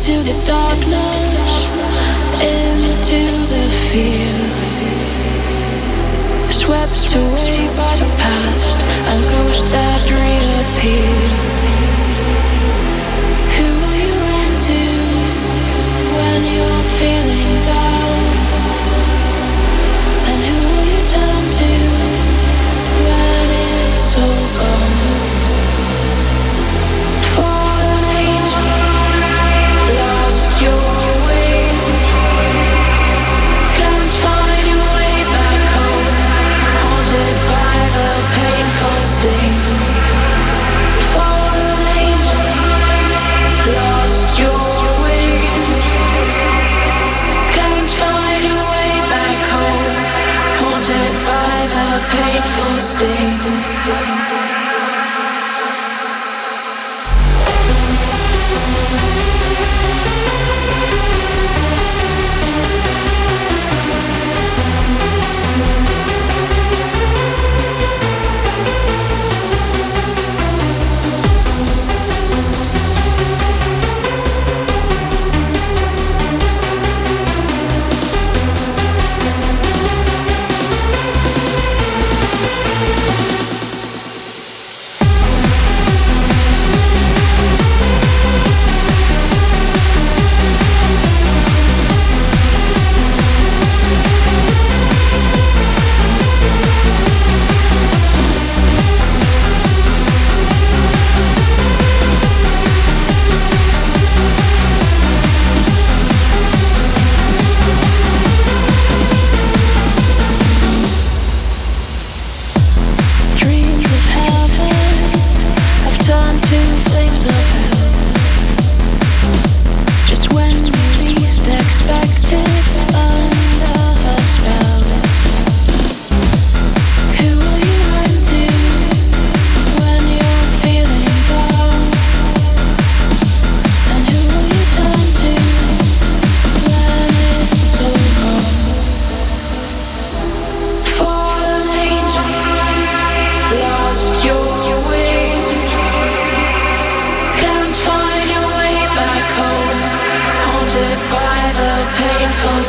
into the darkness, painful